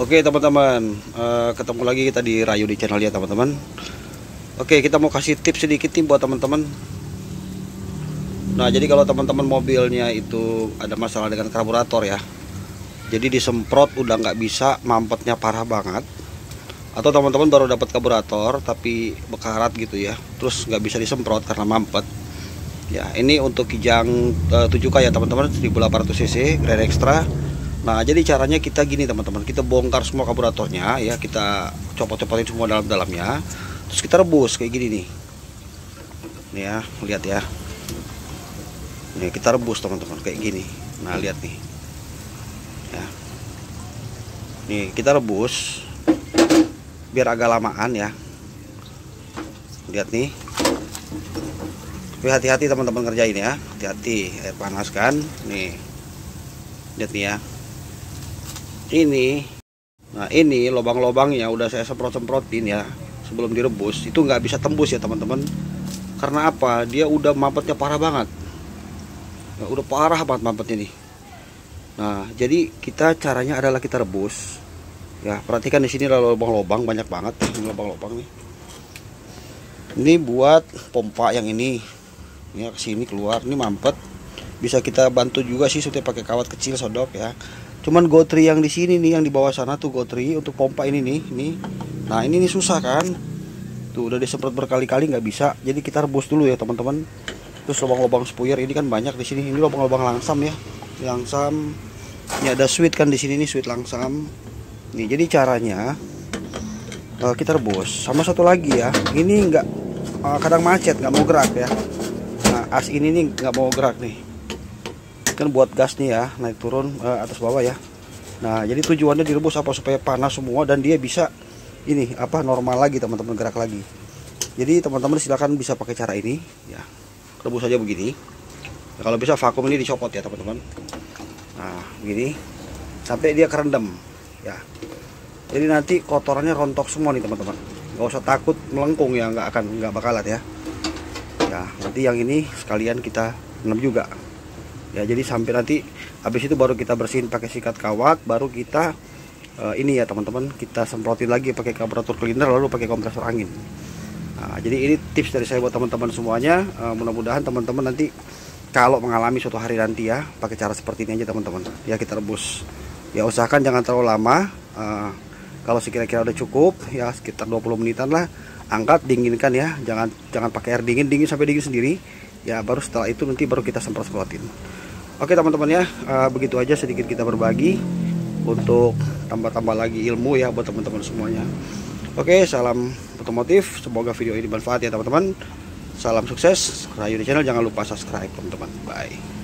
Oke teman-teman, uh, ketemu lagi kita di Rayu di channel ya teman-teman. Oke, kita mau kasih tips sedikit nih buat teman-teman. Nah, jadi kalau teman-teman mobilnya itu ada masalah dengan karburator ya. Jadi disemprot udah nggak bisa, mampetnya parah banget. Atau teman-teman baru dapat karburator tapi bekarat gitu ya, terus nggak bisa disemprot karena mampet. Ya, ini untuk Kijang uh, 7K ya teman-teman, 1800 cc grade extra Nah jadi caranya kita gini teman-teman. Kita bongkar semua karburatornya ya. Kita copot-copotin semua dalam-dalamnya. Terus kita rebus kayak gini nih. Nih ya. Lihat ya. Nih kita rebus teman-teman. Kayak gini. Nah lihat nih. Ya. Nih kita rebus. Biar agak lamaan ya. Lihat nih. Tapi hati-hati teman-teman kerjain ya. Hati-hati air panas kan Nih. Lihat nih ya ini nah ini lubang-lubangnya udah saya semprot-semprotin ya sebelum direbus. Itu nggak bisa tembus ya teman-teman. Karena apa? Dia udah mampetnya parah banget. Ya, udah parah banget mampetnya nih. Nah jadi kita caranya adalah kita rebus. Ya perhatikan di sini ada lubang-lubang banyak banget ini lubang-lubang nih. Ini buat pompa yang ini. Ini ya, ke sini keluar. Ini mampet. Bisa kita bantu juga sih supaya pakai kawat kecil sodok ya cuman gotri yang di sini nih yang di bawah sana tuh gotri untuk pompa ini nih nih nah ini nih susah kan? Tuh udah disemprot berkali-kali nggak bisa. Jadi kita rebus dulu ya teman-teman. Terus lubang-lubang spuyer ini kan banyak di sini. Ini lubang-lubang langsam ya. Langsam. Ini ada sweet kan di sini nih sweet langsam. Nih jadi caranya uh, kita rebus. Sama satu lagi ya ini nggak uh, kadang macet nggak mau gerak ya. Nah as ini nih nggak mau gerak nih kan buat gas nih ya naik turun uh, atas bawah ya. Nah jadi tujuannya direbus apa? Supaya panas semua dan dia bisa ini apa normal lagi teman-teman gerak lagi. Jadi teman-teman silahkan bisa pakai cara ini ya. Rebus aja begini. Ya, kalau bisa vakum ini dicopot ya teman-teman. Nah begini. Sampai dia kerendam ya. Jadi nanti kotorannya rontok semua nih teman-teman. Nggak usah takut melengkung ya nggak akan nggak bakalat ya. Ya nanti yang ini sekalian kita rendam juga ya jadi sampai nanti habis itu baru kita bersihin pakai sikat kawat baru kita uh, ini ya teman-teman kita semprotin lagi pakai karburator cleaner lalu pakai kompresor angin. Nah, jadi ini tips dari saya buat teman-teman semuanya. Uh, mudah-mudahan teman-teman nanti kalau mengalami suatu hari nanti ya pakai cara seperti ini aja teman-teman. Ya kita rebus. Ya usahakan jangan terlalu lama. Uh, kalau sekira-kira udah cukup ya sekitar 20 menitan lah angkat dinginkan ya. Jangan jangan pakai air dingin dingin sampai dingin sendiri ya baru setelah itu nanti baru kita semprot semprotin oke teman-teman ya uh, begitu aja sedikit kita berbagi untuk tambah-tambah lagi ilmu ya buat teman-teman semuanya. Oke salam otomotif semoga video ini bermanfaat ya teman-teman. Salam sukses Rayu di channel jangan lupa subscribe teman-teman. Bye